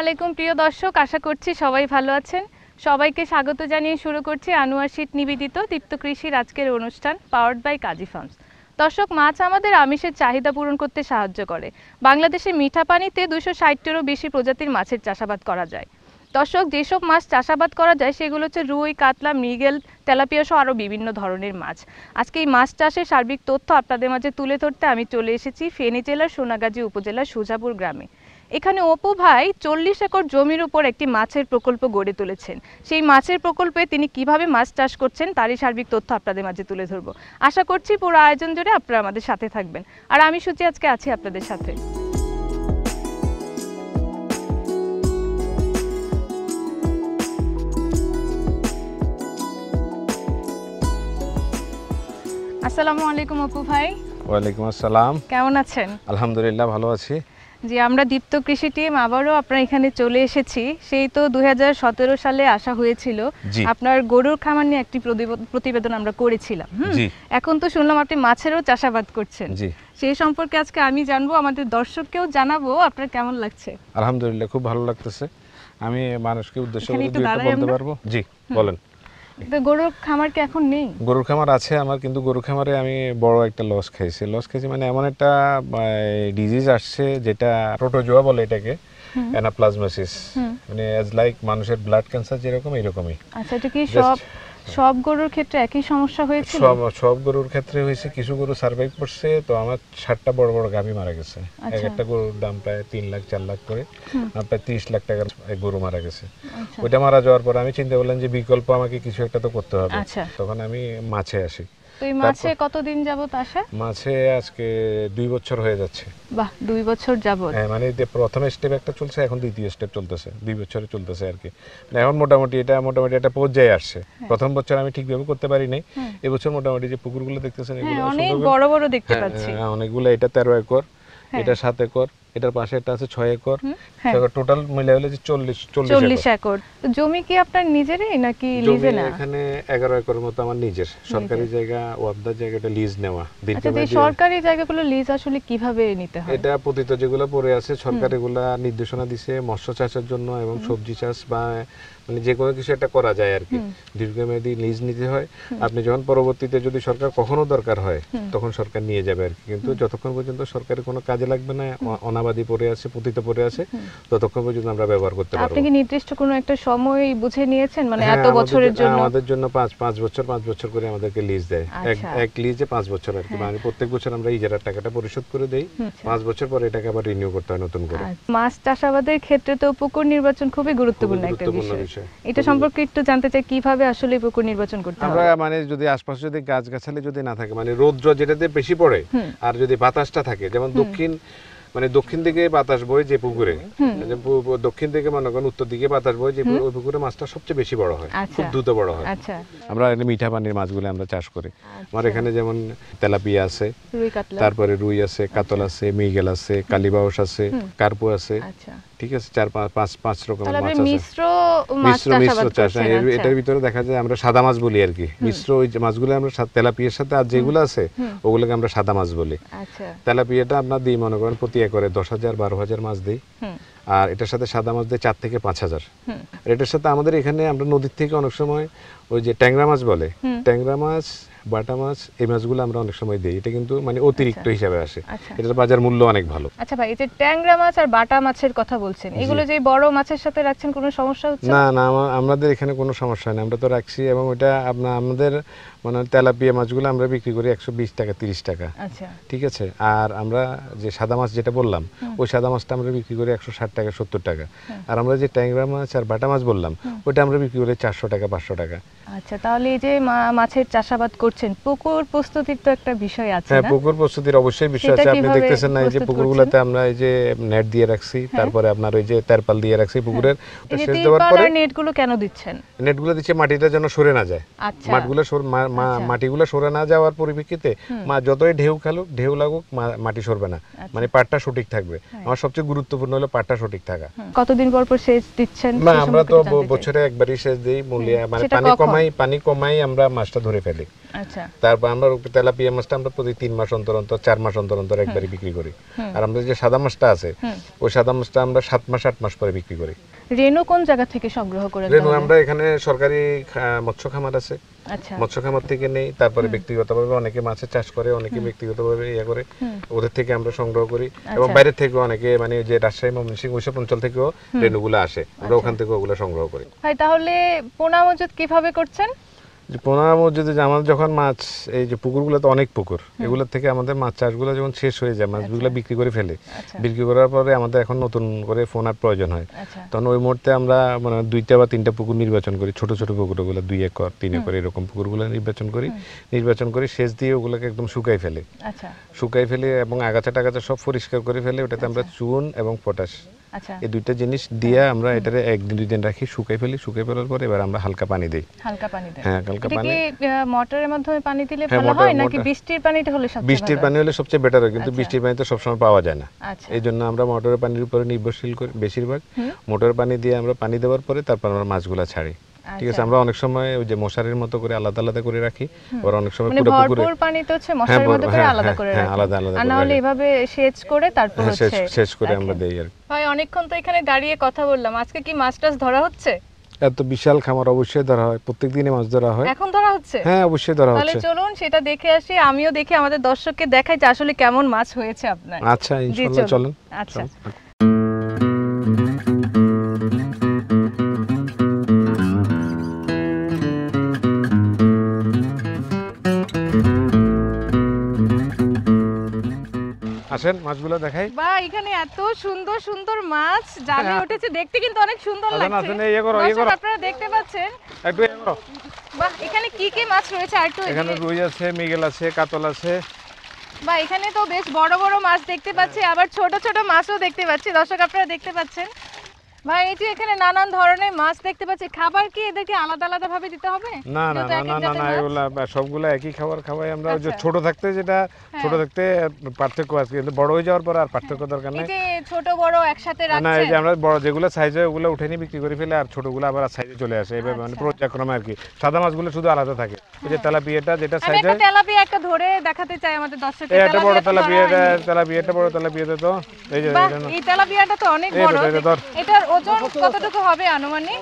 আলাইকুম প্রিয় দর্শক। আশা করছি সবাই ভালো আছেন। সবাইকে স্বাগত জানিয়ে শুরু করছি আনোয়ার শীত নিবেদিত দীপ্ত কৃষির আজকের অনুষ্ঠান পাওয়ার্ড বাই কাজী ফার্মস দর্শক, মাছ আমাদের আমিষের চাহিদা পূরণ করতে সাহায্য করে। বাংলাদেশে মিঠা পানিতে দুশো ষাটটিরও বেশি প্রজাতির মাছের চাষাবাদ করা যায়। দর্শক, যেসব মাছ চাষাবাদ করা যায়, সেগুলো হচ্ছে রুই, কাতলা, মৃগেল, তেলাপিয়া সহ আরও বিভিন্ন ধরনের মাছ। আজকে এই মাছ চাষের সার্বিক তথ্য আপনাদের মাঝে তুলে ধরতে আমি চলে এসেছি ফেনী জেলার সোনাগাজী উপজেলার সুজাপুর গ্রামে। এখানে অপু ভাই চল্লিশ একর জমির উপর একটি মাছের প্রকল্প গড়ে তুলেছেন। সেই মাছের প্রকল্পে তিনি কীভাবে মাছ চাষ করছেন তারই সার্বিক তথ্য আপনাদের মাঝে তুলে ধরবো। আশা করছি পুরো আয়োজন জুড়ে আপনারা আমাদের সাথে থাকবেন। আর আমি সুচি আজকে আছি আপনাদের সাথে। আসসালামু আলাইকুম অপু ভাই। ওয়ালাইকুম আসসালাম। কেমন আছেন? আলহামদুলিল্লাহ ভালো আছি। জি আমরা দীপ্ত কৃষি টিম আবারও আপনার এখানে চলে এসেছি। সেই তো দুই হাজার সতেরো সালে আসা হয়েছিল। আপনার গরুর খামার নিয়ে একটি প্রতিব- প্রতিবেদন আমরা করেছিলাম এখন তো শুনলাম আপনি মাছেরও চাষাবাদ করছেন। সেই সম্পর্কে আজকে আমি জানব আমাদের দর্শককেও জানাব আপনার কেমন লাগছে? আলহামদুলিল্লাহ খুব ভালো লাগতেছে। আমি মানুষকে উদ্দেশ্য করে বলতে পারব? জি বলেন। গরুর খামার কি এখন নেই? গরুর খামার আছে আমার কিন্তু গরুর খামারে আমি বড় একটা লস খাইছি লস খাইছি মানে এমন একটা ডিজিজ আসছে যেটা প্রোটোজোয়া বলে এটাকে অ্যানাপ্লাজমাসিস মানে অ্যাজ লাইক মানুষের ব্লাড ক্যান্সার যেরকম এরকমই। আচ্ছা এটা কি সব সব গরুর ক্ষেত্রে একই সমস্যা হয়েছে সব সব গরুর ক্ষেত্রে হয়েছে কিছু গরু সার্ভাইভ করছে তো আমার সাতটা বড় বড় গাভী মারা গেছে। এক আচ্ছা। একটা গরুর দাম প্রায় তিন লাখ চার লাখ করে আর প্রায় তিরিশ লাখ টাকার এক গরু মারা গেছে। আচ্ছা। ওইটা মারা যাওয়ার পর আমি চিন্তা করলাম যে বিকল্প আমাকে কিছু একটা তো করতে হবে। আচ্ছা। তখন আমি মাছে আসি। তো এই মাছে কতদিন যাবত আসে? মাছে আজকে দুই বছর হয়ে যাচ্ছে। বাহ দুই বছর যাবত। হ্যাঁ মানে প্রথম স্টেপ একটা চলছে এখন দ্বিতীয় স্টেপ চলতেছে। দুই বছরে চলতেছে আর কি। মানে এখন মোটামুটি এটা মোটামুটি একটা পর্যায়ে আসছে। হ্যাঁ। প্রথম বছর আমি ঠিকভাবে করতে পারি নাই। এবছর মোটামুটি যে পুকুরগুলো দেখতেছেন হ্যাঁ এগুলো অনেক বড় বড় দেখতে হ্যাঁ, পাচ্ছি। হ্যাঁ, অনেকগুলো এটা তেরো একর এটা সাত একর। এটার পাশে একটা আছে ছয় একর। হ্যাঁ। টোটাল মিলে হলে যে চল্লিশ চল্লিশ একর। জমি কি আপনার নিজেরই নাকি লিজে না এখানে এগারো একরের মতো আমার নিজের। সরকারি জায়গা ওয়াবদার জায়গাটা লিজ নেওয়া। আচ্ছা এই সরকারি জায়গাগুলো লিজ আসলে কীভাবে নিতে হয়? এটা পতিত যেগুলো পড়ে আছে সরকার এগুলা নির্দেশনা দিছে মৎস্য চাষের জন্য এবং সবজি চাষ বা মানে যে কোনো কিছু একটা করা যায় আর কি। দীর্ঘমেয়াদী লিজ নিতে হয়। আপনি যখন পরবর্তীতে যদি সরকার কখনো দরকার হয় তখন সরকার নিয়ে যাবে আর কি। কিন্তু যতক্ষণ পর্যন্ত সরকারের কোনো কাজে লাগবে না অনাবাদি পড়ে আছে পতিত পড়ে আছে ততক্ষণ পর্যন্ত আমরা ব্যবহার করতে পারব। আপনি কি নির্দিষ্ট কোনো একটা সময় বুঝে নিয়েছেন? মানে হ্যাঁ, এত আমাদের বছরের জন্য- আমাদের জন্য পাঁচ পাঁচ বছর পাঁচ বছর করে আমাদেরকে লিজ দেয়। এক আচ্ছা। এক লিজে পাঁচ বছর আর কি। মানে প্রত্যেক বছর আমরা ইজারার টাকাটা পরিশোধ করে দেই। পাঁচ বছর পরে এটাকে আবার রিনিউ করতে হয় নতুন করে। আর মাছ চাষাবাদের ক্ষেত্রে তো পুকুর নির্বাচন খুবই গুরুত্বপূর্ণ একটা বিষয়। বিষয়। এটা সম্পর্কে একটু জানতে চাই কীভাবে আসলে পুকুর নির্বাচন করতে আমরা মানে যদি আশপাশে যদি গাছ গাছালি যদি না থাকে মানে রৌদ্র যেটাতে বেশি পড়ে আর যদি বাতাসটা থাকে যেমন দক্ষিণ মানে দক্ষিণ দিকে বাতাস বয় যে পুকুরে পু- দক্ষিণ দিকে মনে করেন উত্তর দিকে বাতাস বয় যে ওই পুকুরে মাছটা সবচেয়ে বেশি বড় হয় আচ্ছা। খুব দ্রুত বড় হয়। আচ্ছা। আমরা এখানে মিঠা পানির মাছগুলো আমরা চাষ করি। আমার এখানে যেমন তেলাপিয়া আছে তারপরে রুই আছে কাতল আছে মৃগেল আছে কালীবাউস আছে কার্পু আছে আচ্ছা। ঠিক আছে চার পাঁচ পাঁচ পাঁচ রকমের মাছ আছে। মিশ্র মিশ্র মিশ্র চাষ হ্যাঁ, আচ্ছা। এটার ভিতরে দেখা যায় আমরা সাদা মাছ বলি আর কি। মিশ্র ওই যে মাছগুলো আমরা তেলাপিয়ার সাথে আর যেগুলো আছে ওগুলোকে আমরা সাদা মাছ বলি। আচ্ছা। তেলাপিয়াটা আপনার দিই মনে করেন প্রতি একরে দশ হাজার বারো হাজার মাছ দিই। আর এটার সাথে সাদা মাছ দিই চার থেকে পাঁচ হাজার। আর এটার সাথে আমাদের এখানে আমরা নদীর থেকে অনেক সময় ওই যে ট্যাংরা মাছ বলে ট্যাংরা মাছ বাটা মাছ এই মাছগুলো আমরা অনেক সময় দিই। এটা কিন্তু মানে অতিরিক্ত হিসাবে আসে। আচ্ছা। এটার বাজার মূল্য অনেক ভালো। আচ্ছা ভাই এই যে ট্যাংরা মাছ আর বাটা মাছের কথা বলছেন এগুলো যে বড় মাছের সাথে রাখছেন কোনো সমস্যা হচ্ছে? না না আমাদের এখানে কোনো সমস্যা নেই। আমরা তো রাখছি এবং ওটা আপনার আমাদের মানে তেলাপিয়া মাছগুলো আমরা বিক্রি করি একশো বিশ টাকা তিরিশ টাকা। আচ্ছা। ঠিক আছে? আর আমরা যে সাদা মাছ যেটা বললাম ওই সাদা মাছটা আমরা বিক্রি করি একশো ষাট টাকা সত্তর টাকা। আর আমরা যে ট্যাংরা মাছ আর বাটা মাছ বললাম ওটা আমরা বিক্রি করি চারশো টাকা পাঁচশো টাকা। আচ্ছা তাহলে এই যে মাছের চাষাবাদ করছেন? পুকুর প্রস্তুতির তো একটা বিষয় আছে হ্যাঁ পুকুর প্রস্তুতির অবশ্যই বিষয় আছে। আপনি দেখতেছেন না এই যে পুকুরগুলোতে আমরা এই যে নেট দিয়ে রাখছি তারপরে আপনার ওই যে তেরপাল দিয়ে রাখছি পুকুরের। শেষ দেওয়ার পরে নেটগুলো কেন দিচ্ছেন? নেটগুলো দিচ্ছে মাটিটা যেন সরে না যায়। আচ্ছা। মাঠগুলো সর- আচ্ছা। মাটিগুলো সরে না যাওয়ার পরিপ্রেক্ষিতে মা যতই ঢেউ খেলুক ঢেউ লাগুক মাটি সরবে না। আচ্ছা। মানে পাটটা সঠিক থাকবে। হ্যাঁ। আমার সবচেয়ে গুরুত্বপূর্ণ হলো পাটটা সঠিক থাকা। কতদিন পর পর সেচ দিচ্ছেন? না আমরা তো। বছরে একবারই সেচ দিই মূল্য মানে পানি কমাই পানি কমাই আমরা মাছটা ধরে ফেলি। আচ্ছা। তারপর আমরা তেলাপিয়া মাছটা আমরা প্রতি তিন মাস অন্তর অন্তর চার মাস অন্তর অন্তর একবারই বিক্রি করি। আর আমরা যে সাদা মাছটা আছে ওই সাদা মাছটা আমরা সাত মাস আট মাস পরে বিক্রি করি। রেনু কোন জায়গা থেকে সংগ্রহ করে রেনু আমরা এখানে সরকারি মৎস্য খামার আছে। আচ্ছা। মৎস্য খামার থেকে নেই তারপরে ব্যক্তিগতভাবে অনেকে মাছের চাষ করে অনেকে ব্যক্তিগতভাবে ইয়ে করে। ওদের থেকে আমরা সংগ্রহ করি। এবং আচ্ছা। বাইরের থেকেও অনেকে মানে যে রাজশাহী ময়মনসিংহ ওইসব অঞ্চল থেকেও রেনুগুলো আসে। আমরা। ওখান থেকে ওগুলো সংগ্রহ করি। ভাই তাহলে পোনা মজুদ কীভাবে করছেন? যে পোনা মসজিদে যে আমাদের যখন মাছ এই যে পুকুরগুলো তো অনেক পুকুর এগুলোর থেকে আমাদের মাছ চাষগুলো যখন শেষ হয়ে যায় মাছগুলো বিক্রি করে ফেলে। আচ্ছা। বিক্রি করার পরে আমাদের এখন নতুন করে ফোনার প্রয়োজন হয়। আচ্ছা। তখন ওই মুহূর্তে আমরা মানে দুইটা বা তিনটা পুকুর নির্বাচন করি ছোট ছোট পুকুরগুলো দুই একর তিন একর এরকম পুকুরগুলো নির্বাচন করি। নির্বাচন করে সেচ দিয়ে ওগুলোকে একদম শুকাই ফেলে। আচ্ছা। শুকাই ফেলে এবং আগাছা টাগাছা সব পরিষ্কার করে ফেলে ওটাতে আমরা চুন এবং পটাশ আচ্ছা এই দুইটা জিনিস দিয়ে আমরা এটারে একদিন দুই দিন রাখি শুকাই ফেলি শুকাই ফেলার পরে এবার আমরা হালকা পানি দিই। হালকা পানি দেই হ্যাঁ হালকা পানি। মোটরের মাধ্যমে পানি দিলে হ্যাঁ, ভালো হয় নাকি বৃষ্টির পানিটা হলে সবচেয়ে বৃষ্টির পানি হলে সবচেয়ে বেটার হয় কিন্তু আচ্ছা। বৃষ্টির পানি তো সবসময় পাওয়া যায় না। আচ্ছা। এই জন্য আমরা মোটরের পানির উপরে নির্ভরশীল করি বেশিরভাগ। মোটর পানি দিয়ে আমরা পানি দেওয়ার পরে তারপর আমরা মাছগুলা ছাড়ি। ঠিক আছে আচ্ছা। আমরা অনেক সময় ওই যে মশারির মতো করে আলাদা আলাদা করে রাখি আবার অনেক সময় মানে পুরো পুকুরে ভরপুর পানি তো হচ্ছে মশারির ভর- মধ্যে করে হ্যাঁ, আলাদা হ্যাঁ, করে হ্যাঁ, আলাদা আলাদা আর করে না হলে এভাবে সেচ করে তারপর হ্যাঁ, হচ্ছে শেষ করে আমরা দেই আর ভাই অনেকক্ষণ তো এখানে দাঁড়িয়ে কথা বললাম। আজকে কি মাছ টাছ ধরা হচ্ছে? এত বিশাল খামার অবশ্যই ধরা হয়। প্রত্যেক দিনে মাছ ধরা হয়। এখন ধরা হচ্ছে? হ্যাঁ অবশ্যই ধরা হচ্ছে। তাহলে চলুন সেটা দেখে আসি। আমিও দেখি আমাদের দর্শককে দেখাই যে আসলে কেমন মাছ হয়েছে আপনার। আচ্ছা জি, ইনশাল্লাহ চলুন। আচ্ছা। আসেন মাছগুলো দেখাই। বা এখানে এত সুন্দর সুন্দর মাছ। জালে হ্যাঁ। উঠেছে দেখতে কিন্তু অনেক সুন্দর লাগছে। আসেন, এই ইয়ে করো, এই দর্শক করো। আপনারা দেখতে পাচ্ছেন? একটু এই করো। বাহ এখানে কি কি মাছ রয়েছে আর একটু এখানে রুই আছে মিগেল আছে কাতল আছে। বা এখানে তো বেশ বড় বড় মাছ দেখতে পাচ্ছি। আবার ছোট ছোট মাছও দেখতে পাচ্ছি। দর্শক আপনারা দেখতে পাচ্ছেন? ভাই এই যে এখানে নানান ধরনের মাছ দেখতে পাচ্ছি। খাবার কি এদেরকে আলাদা আলাদা ভাবে দিতে হবে? না না না না না না এগুলা সবগুলা একই খাবার খাওয়াই আমরা যে আচ্ছা। ছোট থাকতে যেটা ছোট হ্যাঁ। থাকতে পার্থক্য আছে কিন্তু বড় হয়ে যাওয়ার পর আর পার্থক্য দরকার এই যে ছোট বড় একসাথে রাখছে না এই যে আমরা বড় যেগুলো সাইজ হয় ওগুলো উঠে নিয়ে বিক্রি করে ফেলে আর ছোটগুলো আবার সাইজে চলে আসে। এইভাবে মানে আচ্ছা। পর্যায়ক্রমে আর কি। সাদা মাছগুলো শুধু আলাদা থাকে। এই যে তেলাপিয়াটা যেটা সাইজ হয় তেলাপিয়া একটা ধরে দেখাতে চাই আমাদের দর্শকদের। একটা বড় তেলাপিয়াটা। তেলাপিয়াটা বড় তেলাপিয়াতে তো। এই যে এটা এই তেলাপিয়াটা তো অনেক বড়। এটা। এটার ওজন কতটুকু হবে আনুমানিক?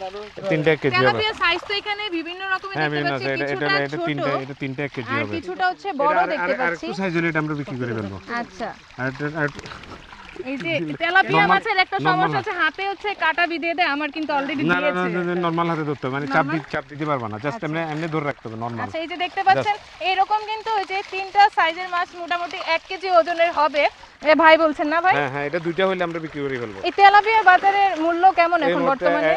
তিনটা কেজি হবে। তেলাপিয়া সাইজ তো এখানে বিভিন্ন রকমের হ্যাঁ দেখতে পাচ্ছি। কিছুটা এটা তিনটা এটা তিনটা কেজি আর হবে। কিছুটা হচ্ছে বড় দেখতে আর- আর পাচ্ছি। একটু সাইজ হলে এটা আমরা বিক্রি করে ফেলব। আচ্ছা। আর আর এই যে তেলাপিয়া মাছের একটা সমস্যা আছে হাতে হচ্ছে কাটা দেয় আমার কিন্তু অলরেডি না না দিয়েছে। নর্মাল হাতে ধরতে মানে চাপ দিতে চাপ দিতে পারবা না জাস্ট এমনি এমনি ধরে রাখতে হবে নর্মাল আচ্ছা এই যে দেখতে পাচ্ছেন এরকম কিন্তু ওই যে তিনটা সাইজের মাছ মোটামুটি কেজি ওজনের হবে। এ ভাই বলছেন না ভাই? হ্যাঁ হ্যাঁ এটা দুইটা হইলে আমরা বিক্রি করে ফেলব। এই তেলাপিয়া বাজারের মূল্য কেমন এখন বর্তমানে?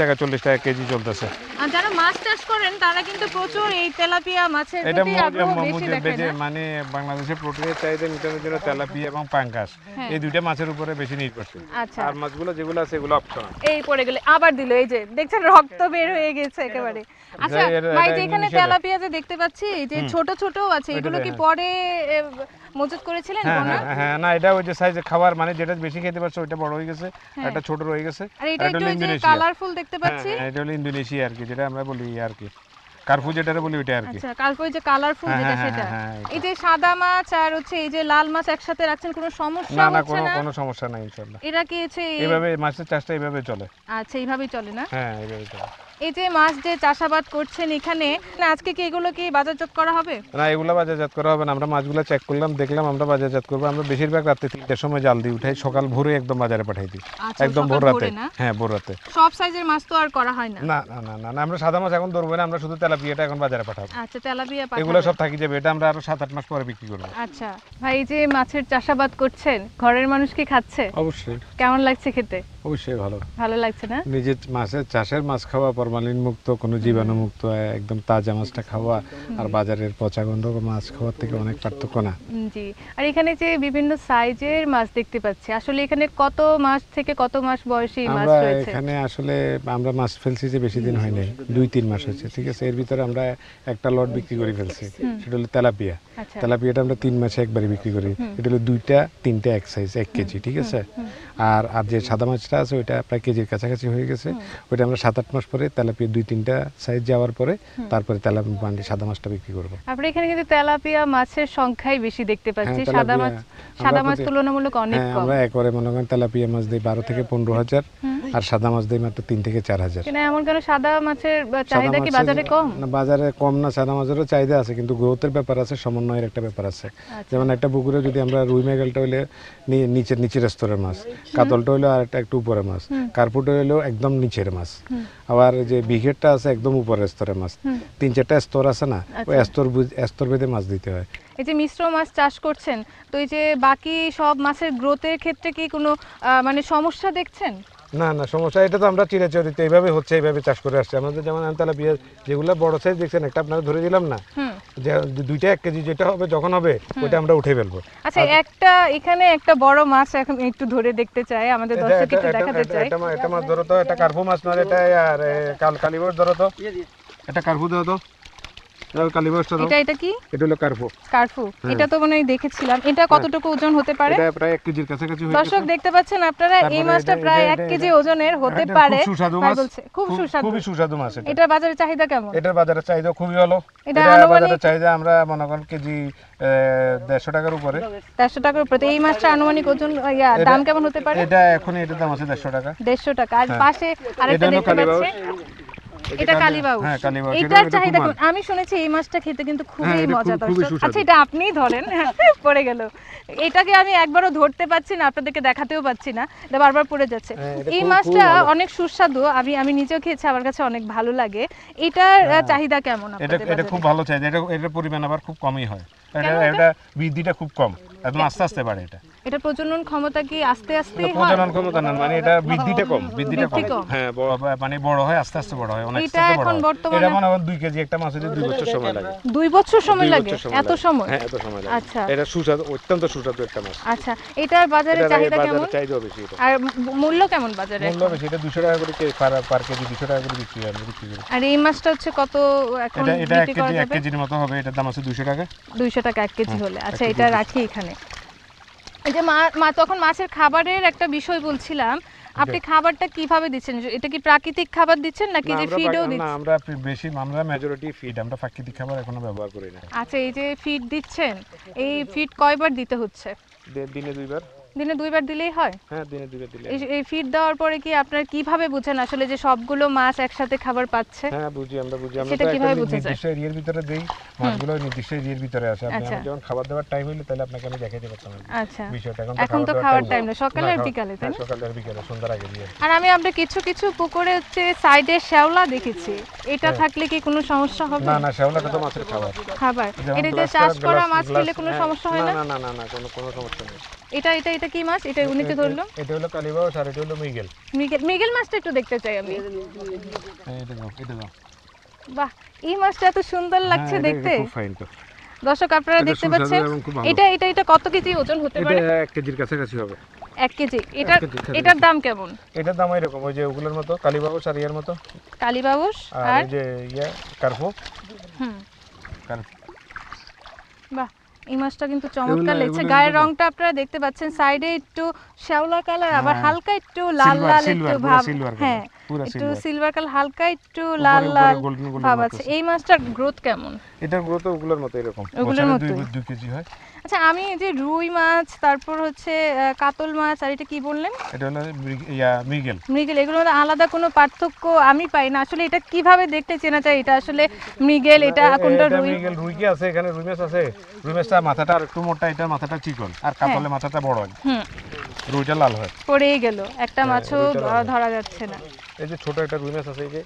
টাকা চল্লিশ টাকা কেজি চলতেছে। আর যারা মাছ চাষ করেন তারা কিন্তু প্রচুর এই তেলাপিয়া মাছের প্রতি আগ্রহ বেশি মানে বাংলাদেশের প্রোটিনের চাহিদা মেটানোর জন্য তেলাপিয়া এবং পাঙ্কাস হ্যাঁ। এই দুইটা মাছের উপরে বেশি নির্ভরশীল। আচ্ছা। আর মাছগুলো যেগুলো আছে এগুলো অপশনাল এই পড়ে গেলে আবার দিল এই যে দেখছেন রক্ত বের হয়ে গেছে একেবারে। আচ্ছা ভাই এটা যে এখানে তেলাপিয়া যে দেখতে পাচ্ছি যে ছোট ছোট আছে এগুলো কি পরে মজুত করেছিলেন হ্যাঁ হ্যাঁ হ্যাঁ না এটা ওই যে সাইজে খাবার মানে যেটা বেশি খেতে পারছে ওইটা বড় হয়ে গেছে এটা ছোট রয়ে গেছে আর এটা একটু কালারফুল দেখতে হ্যাঁ, পাচ্ছি। হ্যাঁ, এটা হলো ইন্দোনেশিয়া আর কি যেটা আমরা বলি আর কি। কার্ফু যেটারে বলি ওইটা আর কি। আচ্ছা কালকে যে কালারফুল হ্যাঁ, যেটা হ্যাঁ, সেটা। হ্যাঁ, এই যে সাদা মাছ আর হচ্ছে এই যে লাল মাছ একসাথে রাখছেন কোনো সমস্যা না না কোনো কোনো সমস্যা নাই ইনশাআল্লাহ এরা কি হচ্ছে এইভাবে মাছের চাষটা এইভাবে চলে। আচ্ছা এইভাবেই চলে না? হ্যাঁ এইভাবেই চলে। এই যে মাছ যে চাষাবাদ করছেন এখানে আজকে কি এগুলো কি বাজারজাত করা হবে? না এগুলো বাজারজাত করা হবে না। আমরা মাছগুলো চেক করলাম দেখলাম আমরা বাজারজাত করব। আমরা বেশিরভাগ রাতে তিনটার সময় জাল দিয়ে উঠাই সকাল ভোরে একদম বাজারে পাঠাই দিই। আচ্ছা, একদম ভোর রাতে। হ্যাঁ ভোর রাতে। সব সাইজের মাছ তো আর করা হয় না? না না না না আমরা সাদা মাছ এখন ধরবো না আমরা শুধু তেলাপিয়াটা এখন বাজারে পাঠাবো। আচ্ছা তেলাপিয়া এগুলো সব থাকি যাবে এটা আমরা আরও সাত আট মাস পরে বিক্রি করব। আচ্ছা ভাই এই যে মাছের চাষাবাদ করছেন ঘরের মানুষ কি খাচ্ছে? অবশ্যই। কেমন লাগছে খেতে? অবশ্যই ভালো। ভালো লাগছে না? নিজের মাছের চাষের মাছ খাওয়া ফরমালিন মুক্ত কোনো জীবাণু মুক্ত একদম তাজা মাছটা খাওয়া আর বাজারের পচা গন্ধ মাছ খাওয়ার থেকে অনেক পার্থক্য না। জি। আর এখানে যে বিভিন্ন সাইজের মাছ দেখতে পাচ্ছি আসলে এখানে কত মাস থেকে কত মাস বয়সী মাছ আমরা রয়েছে? এখানে আসলে আমরা মাছ ফেলছি যে বেশি দিন হয় নাই দুই তিন মাস হয়েছে ঠিক আছে? এর ভিতরে আমরা একটা লট বিক্রি করে ফেলছি সেটা হলো তেলাপিয়া। আচ্ছা। তেলাপিয়াটা আমরা তিন মাসে একবারে বিক্রি করি এটা হলো দুইটা তিনটা এক সাইজ এক কেজি ঠিক আছে? আর আর যে সাদা মাছটা আছে ওইটা প্রায় কেজির কাছাকাছি হয়ে গেছে। ওইটা আমরা সাত আট মাস পরে তেলাপিয়া দুই তিনটা সাইজ যাওয়ার পরে তারপরে তেলাপিয়া পানি সাদা মাছটা বিক্রি করব। আপনার এখানে কিন্তু তেলাপিয়া মাছের সংখ্যাই বেশি দেখতে পাচ্ছি। হ্যাঁ, সাদা মাছ সাদা মাছ তুলনামূলক অনেক হ্যাঁ কম। আমরা একবারে মনে করেন তেলাপিয়া মাছ দিই বারো থেকে পনেরো হাজার আর সাদা মাছ দিই মাত্র তিন থেকে চার হাজার। এমন কেন সাদা মাছের চাহিদা কি বাজারে কম? না বাজারে কম না সাদা মাছেরও চাহিদা আছে কিন্তু গ্রোথের ব্যাপার আছে সমন্বয়ের একটা ব্যাপার আছে। আচ্ছা। যেমন একটা পুকুরে যদি আমরা রুই মেঘালটা হলে নিচের নিচের স্তরের মাছ কাতলটা হলো আর একটা একটু উপরে মাছ। কার্পুটা হলো একদম নিচের মাছ। আবার যে বিঘেরটা আছে একদম উপরের স্তরের মাছ। তিন চারটা স্তর আছে না ওই আচ্ছা। স্তর স্তর ভেদে মাছ দিতে হয়। এই যে মিশ্র মাছ চাষ করছেন তো এই যে বাকি সব মাছের গ্রোথের ক্ষেত্রে কি কোনো মানে সমস্যা দেখছেন? না না সমস্যা এটা তো আমরা চিরাচরিত এইভাবে হচ্ছে এইভাবে চাষ করে আসছি। আমাদের যেমন আমতলা পেঁয়াজ যেগুলো বড় সাইজ দেখছেন একটা আপনারা ধরে দিলাম না? যে দুইটা এক কেজি যেটা হবে যখন হবে ওটা আমরা উঠে ফেলব। আচ্ছা একটা এখানে একটা বড় মাছ এখন একটু ধরে দেখতে চাই আমাদের এটা- দর্শক একটু দেখাতে চাই। এটা মাছ ধরো তো এটা কার্পু মাছ নয় এটা আর কাল কালিবস ধরো তো। এটা কার্পু ধরো তো। এটা কালিবসটা দাও। এটা এটা কি? এটা হলো কার্পু কার্ফু। এটা তো মনে দেখেছিলাম। এটা কতটুকু ওজন হতে পারে? এটা প্রায় এক কেজির কাছাকাছি হয়ে দর্শক দেখতে পাচ্ছেন আপনারা এই মাছটা প্রায় কেজি ওজনের হতে পারে। খুব সুস্বাদু মাছ। খুব খুব- সুস্বাদু। খুবই সুস্বাদু মাছ এটা। এটা বাজারে চাহিদা কেমন? এটার চাহিদা খুবই ভালো। এটা চাহিদা আমরা মনে করেন কেজি টাকার উপরে। টাকার উপরে। এই মাছটা আনুমানিক ওজন দাম কেমন হতে পারে? এটা এখন এটার দাম আছে দেড়শো টাকা। আর পাশে আরেকটা হ্যাঁ। দেখতে পাচ্ছি কালীবাউস। এটা কালীবাউস হ্যাঁ, কালীবাউস। এটার চাহিদা আমি শুনেছি এই মাছটা খেতে কিন্তু খুবই হ্যাঁ, খুবই সুস্বাদু। আচ্ছা এটা আপনিই ধরেন পড়ে গেল। এটাকে আমি একবারও ধরতে পাচ্ছি না আপনাদেরকে দেখাতেও পাচ্ছি না। এটা বারবার পড়ে যাচ্ছে। হ্যাঁ, এই মাছটা অনেক সুস্বাদু। আমি আমি নিজেও খেয়েছি আমার কাছে অনেক ভালো লাগে। এটার চাহিদা কেমন হ্যাঁ। এটা আপনাদের এটা খুব ভালো চাহিদা। এটা এটার পরিমাণ আবার খুব কমই হয়। এটা বৃদ্ধিটা খুব কম। একদম আস্তে আস্তে বাড়ে এটা। এটা প্রজনন ক্ষমতা কি আস্তে আস্তে প্রজনন ক্ষমতা না মানে এটা বৃদ্ধিটা কম বৃদ্ধিটা কম। হ্যাঁ মানে বড় হয় আস্তে আস্তে বড় হয় অনেক এটা এখন বর্তমানে- এটা মনে হয় দুই কেজি একটা মাছ হতে দুই বছর সময় লাগে। দুই বছর সময় লাগে? এত সময়? হ্যাঁ এত সময় লাগে। আচ্ছা। এটা সুস্বাদু অত্যন্ত সুস্বাদু একটা মাছ। আচ্ছা এটার বাজারে চাহিদা বাজারে কেমন? চাহিদা বেশি এটা। আর মূল্য কেমন বাজারে মূল্য বেশি এটা দুশো টাকা করে পার পার কেজি দুশো টাকা করে বিক্রি হয় বিক্রি করি। আর এই মাছটা হচ্ছে কত এখন এটা এটা এক কেজি এক কেজির মতো হবে এটার দাম আছে দুশো টাকা। দুইশো টাকা এক কেজি হলে। আচ্ছা এটা রাখি এখানে। এই যে মা তখন মাছের খাবারের একটা বিষয় বলছিলাম আপনি খাবারটা কীভাবে দিচ্ছেন? এটা কি প্রাকৃতিক খাবার দিচ্ছেন নাকি যে ফিডও দিচ্ছেন না আমরা বেশি আমরা মেজরিটি ফিড আমরা প্রাকৃতিক খাবার এখনও ব্যবহার করি না। আচ্ছা এই যে ফিড দিচ্ছেন এই ফিড কয়বার দিতে হচ্ছে? দিনে দুইবার। দিনে দুইবার দিলেই হয়? হ্যাঁ দিনে দুইবার দিলে এই এই ফিড দেওয়ার পরে কি আপনার কীভাবে বুঝেন আসলে যে সবগুলো মাছ একসাথে খাবার পাচ্ছে? হ্যাঁ বুঝি আমরা বুঝি। আমরা সেটা কীভাবে বোঝা যায়? নির্দিষ্ট এরিয়ার ভিতরে দেই মাছগুলো নির্দিষ্ট এরিয়ার ভিতরে আছে আপনি আচ্ছা। যখন খাবার দেওয়ার টাইম হইলে তাহলে আপনাকে আমি পারতাম আর আচ্ছা। বিষয়টা এখন তো দেওয়ার খাওয়ার time টাইম না। সকালে আর বিকালে তাই হ্যাঁ, না? সকালে আর বিকালে সন্ধ্যার আগে দিয়ে। আর আমি আমরা কিছু কিছু পুকুরে হচ্ছে সাইডে শ্যাওলা দেখেছি। এটা থাকলে কি কোনো সমস্যা হবে? হ্যাঁ। না না শ্যাওলাটা তো মাছের খাবার। খাবার। এটা যে চাষ করা- মাছ খেলে কোনো হ্যাঁ, সমস্যা হয় না না? না না না কোনো কোনো সমস্যা নেই। এটা এটা এটা কি মাছ? এটা উনিতে ধরলো। এ- এটা হলো কালীবাউস আর এটা হলো মিগেল। মিগেল মিগেল মাছটা একটু দেখতে চাই আমি। হ্যাঁ, এটা দাও এটা দাও বাহ এই মাছটা এত সুন্দর লাগছে হ্যাঁ, এটা- এটা দেখতে। খুব ফাইন তো। দর্শক আপনারা দেখতে পাচ্ছেন। এটা এটা এটা কত কেজি ওজন হতে পারে এটা পারে? এক কেজির কাছাকাছি হবে। এক কেজি। এটা এটার দাম কেমন? এটার দাম এরকম ওই যে ওগুলোর মতো কালীবাউস আর ইয়ার মতো। কালীবাবুস আর যে ইয়া কার্পো। হুম। কার্পো। বাহ এই মাছটা কিন্তু চমৎকার লাগছে। গায়ের রংটা আপনারা দেখতে পাচ্ছেন সাইডে একটু শ্যাওলা কালার আবার হ্যাঁ। হালকা একটু লাল লাল একটু ভাব হ্যাঁ একটু সিলভার কালার হালকা একটু লাল লাল ভাব আছে। এই মাছটার গ্রোথ কেমন? এটার গ্রোথ ওগুলোর মতো এরকম। ওগুলোর দুই মতোই। কেজি হয়। আচ্ছা আমি এই যে রুই মাছ তারপর হচ্ছে কাতল মাছ আর এটা কি বললেন? এটা হলো মৃগ- ইয়া মিগেল। মৃগেল এগুলোর মধ্যে আলাদা কোনো পার্থক্য আমি পাই না। আসলে এটা কীভাবে দেখতে চেনা যায়? এটা আসলে মৃগেল এটা কোনটা রুই? মিগেল রুই কি আছে এখানে? রুই মাছ আছে? রুই মাছটা মাথাটা আর একটু মোটা এটা মাথাটা চিকন আর কাতলে মাথাটা বড় হয় রুইটা লাল হয়। পড়েই গেল। একটা হ্যাঁ, মাছও। ধরা যাচ্ছে না। এই যে ছোট একটা রুই মাছ আছে এই যে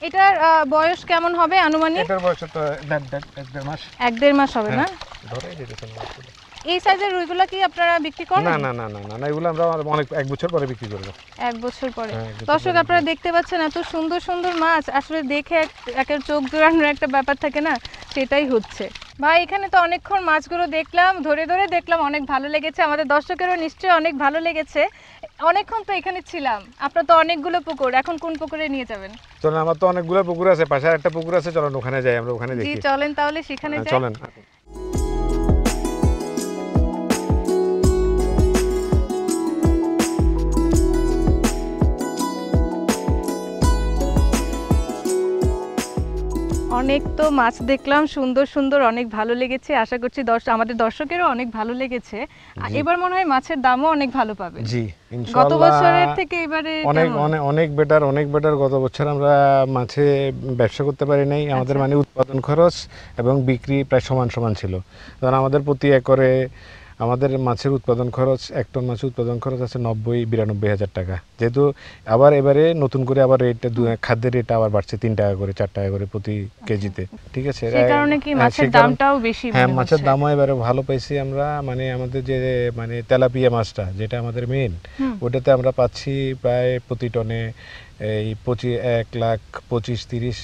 এটার বয়স কেমন হবে আনুমানিক? এটার বয়স তো দেড় দেড় এক দেড় মাস। এক দেড় মাস হবে না? হ্যাঁ, ধরে দিতেছেন মাছগুলো। এই সাইজের রুইগুলা কি আপনারা বিক্রি করেন? না না না না না না এগুলো আমরা অনেক এক বছর পরে বিক্রি করব। এক বছর পরে। হ্যাঁ, দর্শক আপনারা দেখতে পাচ্ছেন এত সুন্দর সুন্দর মাছ। আসলে দেখে এক- একের চোখ জোড়ানোর একটা ব্যাপার থাকে না? সেটাই হচ্ছে। ভাই এখানে তো অনেকক্ষণ মাছগুলো দেখলাম ধরে ধরে দেখলাম অনেক ভালো লেগেছে। আমাদের দর্শকেরও নিশ্চয়ই অনেক ভালো লেগেছে। অনেকক্ষণ তো এখানে ছিলাম। আপনার তো অনেকগুলো পুকুর এখন কোন পুকুরে নিয়ে যাবেন? চলেন আমার তো অনেকগুলো পুকুর আছে পাশে একটা পুকুর আছে চলেন ওখানে যাই আমরা ওখানে জি দেখি। চলেন তাহলে সেখানে হ্যাঁ, যাই। চলেন। অনেক তো মাছ দেখলাম সুন্দর সুন্দর অনেক ভালো লেগেছে। আশা করছি দর্শক আমাদের দর্শকেরও অনেক ভালো লেগেছে। আর এবার মনে হয় মাছের দামও অনেক ভালো পাবে জি গত বছরের থেকে এবারে অনেক অনেক অনেক বেটার অনেক বেটার গত বছর আমরা মাছে ব্যবসা করতে পারি নাই। আমাদের আচ্ছা। মানে উৎপাদন খরচ এবং বিক্রি প্রায় সমান সমান ছিল। কারণ আমাদের প্রতি একরে আমাদের মাছের উৎপাদন খরচ এক টন মাছের উৎপাদন খরচ আছে নব্বই বিরানব্বই হাজার টাকা। যেহেতু আবার এবারে নতুন করে আবার রেটটা খাদ্যের রেটটা আবার বাড়ছে তিন টাকা করে চার টাকা করে প্রতি কেজিতে। ঠিক আছে? মাছের দামটাও বেশি হ্যাঁ মাছের দামও এবারে ভালো পাইছি আমরা মানে আমাদের যে মানে তেলাপিয়া মাছটা যেটা আমাদের মেন ওটাতে আমরা পাচ্ছি প্রায় প্রতি টনে এই পঁচিশ এক লাখ পঁচিশ তিরিশ।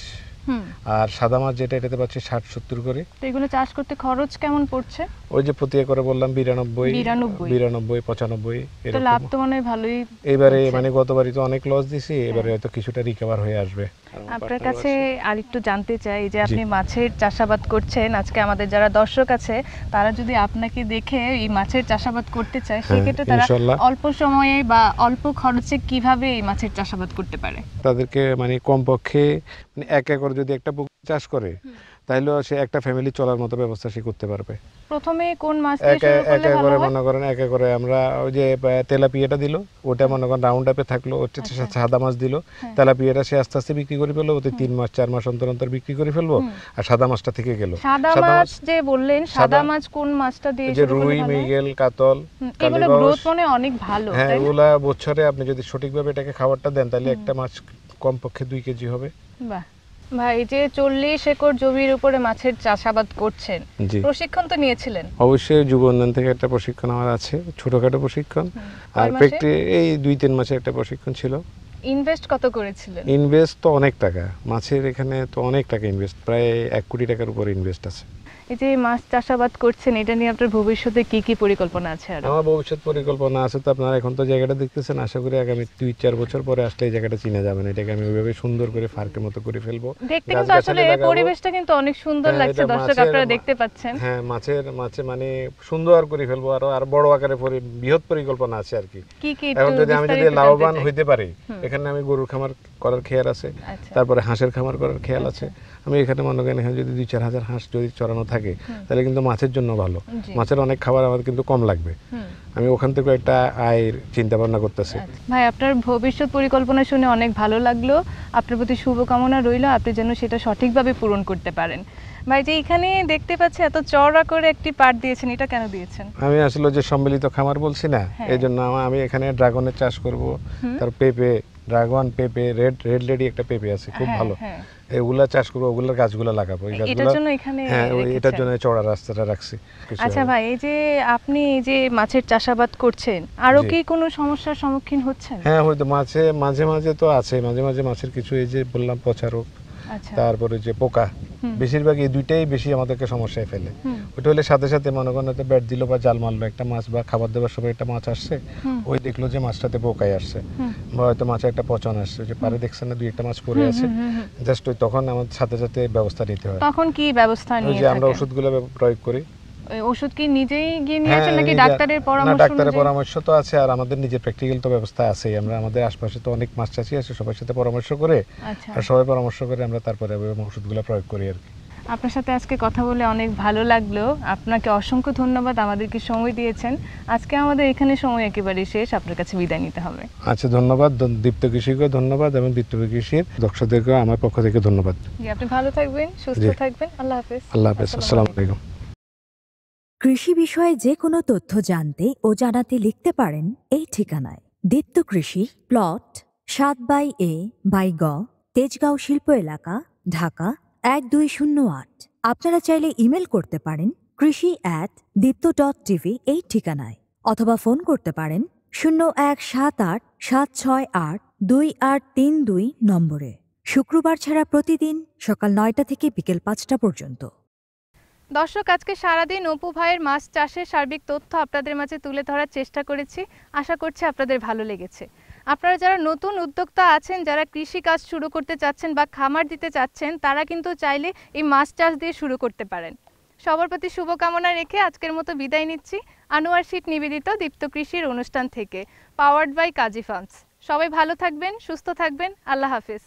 আর সাদা মাছ যেটা এটাতে পাচ্ছি ষাট সত্তর করে। এগুলো চাষ করতে খরচ কেমন পড়ছে? ওই যে প্রতি একরে বললাম বিরানব্বই বিরানব্বই। পঁচানব্বই লাভ তো মনে হয় ভালোই এবারে মানে গতবারই তো অনেক লস দিছি এবারে হয়তো কিছুটা রিকভার হয়ে আসবে। আপনার কাছে আরেকটু জানতে চাই যে আপনি মাছের চাষাবাদ করছেন আজকে আমাদের যারা দর্শক আছে তারা যদি আপনাকে দেখে এই মাছের চাষাবাদ করতে চায় হ্যাঁ, সেক্ষেত্রে তারা অল্প সময়ে বা অল্প খরচে কীভাবে এই মাছের চাষাবাদ করতে পারে? তাদেরকে মানে কমপক্ষে মানে এক একর যদি একটা পুকুর চাষ করে তাহলেও সে একটা ফ্যামিলি চলার মতো ব্যবস্থা সে করতে পারবে। প্রথমে কোন মাছ এক এক করে মনে করেন এক করে আমরা ওই যে তেলাপিয়াটা দিল ওটা মনে করেন রাউন্ড আপে থাকল হচ্ছে আচ্ছা। সাদা মাছ দিল। হ্যাঁ। তেলাপিয়াটা সে আস্তে আস্তে বিক্রি করে ফেলল ওতে তিন মাস চার মাস অন্তর অন্তর বিক্রি করে ফেলব আর সাদা মাছটা থেকে গেল। সাদা মাছ যে বললেন সাদা মাছ কোন মাছটা দিয়ে যে রুই? মৃগেল কাতল এগুলো গ্রোথ মনে অনেক ভালো হ্যাঁ এগুলা বছরে আপনি যদি সঠিকভাবে এটাকে খাবারটা দেন তাহলে একটা মাছ কমপক্ষে দুই কেজি হবে। বাহ। ভাই যে চল্লিশ একর জমির উপরে মাছের চাষাবাদ করছেন প্রশিক্ষণ তো নিয়েছিলেন? অবশ্যই যুব উন্নয়ন থেকে একটা প্রশিক্ষণ আমার আছে ছোটখাটো প্রশিক্ষণ। আর এই দুই তিন মাসের একটা প্রশিক্ষণ ছিল। ইনভেস্ট কত করেছিলেন? ইনভেস্ট তো অনেক টাকা। মাছের এখানে তো অনেক টাকা ইনভেস্ট প্রায় এক কোটি টাকার উপর ইনভেস্ট আছে। এই যে মাছ চাষাবাদ করছেন এটা নিয়ে আপনার ভবিষ্যতে কি কি পরিকল্পনা আছে আর? আমার ভবিষ্যৎ পরিকল্পনা আছে তো আপনারা এখন তো জায়গাটা দেখতেছেন আশা করি আগামী দুই চার বছর পরে আসলে এই জায়গাটা চিনা যাবেন। এটাকে আমি ওইভাবে সুন্দর করে ফার্কের মতো করে ফেলব। দেখতে কিন্তু আসলে লাগাবো। পরিবেশটা কিন্তু অনেক সুন্দর হ্যাঁ, লাগছে দর্শক আপনারা দেখতে পাচ্ছেন। হ্যাঁ মাছের মাছে মানে সুন্দর করে ফেলব আরও আর বড় আকারে পরি- বৃহৎ পরিকল্পনা আছে আর কি। কি কি এখন যদি আমি যদি লাভবান হইতে পারি এখানে আমি গরুর খামার করার খেয়াল আছে আচ্ছা। তারপরে হাঁসের খামার করার খেয়াল আছে। আমি এখানে মনে করেন এখানে যদি দুই চার হাজার হাঁস যদি চড়ানো থাকে তাহলে কিন্তু মাছের জন্য ভালো। মাছের অনেক খাবার আমার কিন্তু কম লাগবে। আমি ওখান থেকে একটা আয়ের চিন্তা ভাবনা করতেছি। আচ্ছা। ভাই আপনার ভবিষ্যৎ পরিকল্পনা শুনে অনেক ভালো লাগল। আপনার প্রতি শুভকামনা রইল। আপনি যেন সেটা সঠিকভাবে পূরণ করতে পারেন। ভাই যে এখানে দেখতে পাচ্ছি এত চওড়া করে একটি পাট দিয়েছেন এটা কেন দিয়েছেন? আমি আসলে যে সম্মিলিত খামার বলছি না হ্যাঁ। এই জন্য আমা- আমি এখানে ড্রাগনের চাষ করব তার পেঁপে ড্রাগন পেঁপে রেড রেড লেডি একটা পেঁপে আছে খুব হ্যাঁ, ভালো। হ্যাঁ। এগুলা চাষ করব ওগুলোর গাছগুলো লাগাবো এই গাছগুলো। জন্য এখানে হ্যাঁ ওই এটার জন্য চড়া রাস্তাটা রাখছি। আচ্ছা ভাই এই যে আপনি এই যে মাছের চাষাবাদ করছেন আরও কি কোনো সমস্যার সম্মুখীন হচ্ছেন? হ্যাঁ হয়তো মাঝে মাঝে মাঝে তো আছে মাঝে মাঝে মাছের কিছু এই যে বললাম পচা রোগ। তারপরে যে পোকা বেশিরভাগ এই দুইটাই বেশি আমাদেরকে সমস্যায় ফেলে। ওইটা হলে সাথে সাথে মনে করেন হয়তো ব্যাট দিল বা জাল মারলো একটা মাছ বা খাবার দেওয়ার সময় একটা মাছ আসছে ওই দেখল যে মাছটাতে পোকায় আসছে। বা হয়তো মাছে একটা পচন আসছে যে পারে দেখছেন না দুই একটা মাছ পড়ে আছে। জাস্ট ওই তখন আমাদের সাথে সাথে ব্যবস্থা নিতে হয়। তখন কি ব্যবস্থা নিয়ে যে আমরা ওষুধগুলো প্রয়োগ করি। ওষুধ কি নিজেই গিয়ে নিয়ে আসেন হ্যাঁ, নাকি ডাক্তারের না পরামর্শ ডাক্তারের পরামর্শ তো আছে আর আমাদের নিজের প্র্যাকটিক্যাল তো ব্যবস্থা আছেই। আমরা আমাদের আশপাশে তো অনেক মাছ চাষি আছে সবার সাথে পরামর্শ করে আচ্ছা। আর সবাই পরামর্শ করে আমরা তারপরে ওষুধগুলো প্রয়োগ করি আর কি। আপনার সাথে আজকে কথা বলে অনেক ভালো লাগল। আপনাকে অসংখ্য ধন্যবাদ আমাদেরকে সময় দিয়েছেন। আজকে আমাদের এখানে সময় একেবারে শেষ আপনার কাছে বিদায় নিতে হবে। আচ্ছা ধন্যবাদ। দীপ্ত কৃষিকেও ধন্যবাদ এবং দীপ্ত কৃষির দর্শকদেরকেও আমার পক্ষ থেকে ধন্যবাদ। আপনি ভালো থাকবেন সুস্থ থাকবেন। আল্লাহ হাফেজ। আল্লাহ হাফেজ। আসসালামু আলাইকুম। কৃষি বিষয়ে যে কোনো তথ্য জানতে ও জানাতে লিখতে পারেন এই ঠিকানায়। দীপ্ত কৃষি, প্লট, সাত বাই এ, বাই গ, তেজগাঁও শিল্প এলাকা, ঢাকা, এক দুই শূন্য আট। আপনারা চাইলে ইমেল করতে পারেন কৃষি অ্যাট দীপ্ত ডট টিভি এই ঠিকানায়। অথবা ফোন করতে পারেন শূন্য এক সাত আট, সাত ছয় আট, দুই আট তিন দুই নম্বরে। শুক্রবার ছাড়া প্রতিদিন সকাল নয়টা থেকে বিকেল পাঁচটা পর্যন্ত। দর্শক, আজকে সারাদিন অপু ভাইয়ের মাছ চাষের সার্বিক তথ্য আপনাদের মাঝে তুলে ধরার চেষ্টা করেছি। আশা করছি আপনাদের ভালো লেগেছে। আপনারা যারা নতুন উদ্যোক্তা আছেন, যারা কৃষি কাজ শুরু করতে চাচ্ছেন বা খামার দিতে চাচ্ছেন, তারা কিন্তু চাইলে এই মাছ চাষ দিয়ে শুরু করতে পারেন। সবার প্রতি শুভকামনা রেখে আজকের মতো বিদায় নিচ্ছি। আনোয়ার শীত নিবেদিত দীপ্ত কৃষির অনুষ্ঠান থেকে পাওয়ার্ড বাই কাজী ফার্মস সবাই ভালো থাকবেন, সুস্থ থাকবেন। আল্লাহ হাফেজ।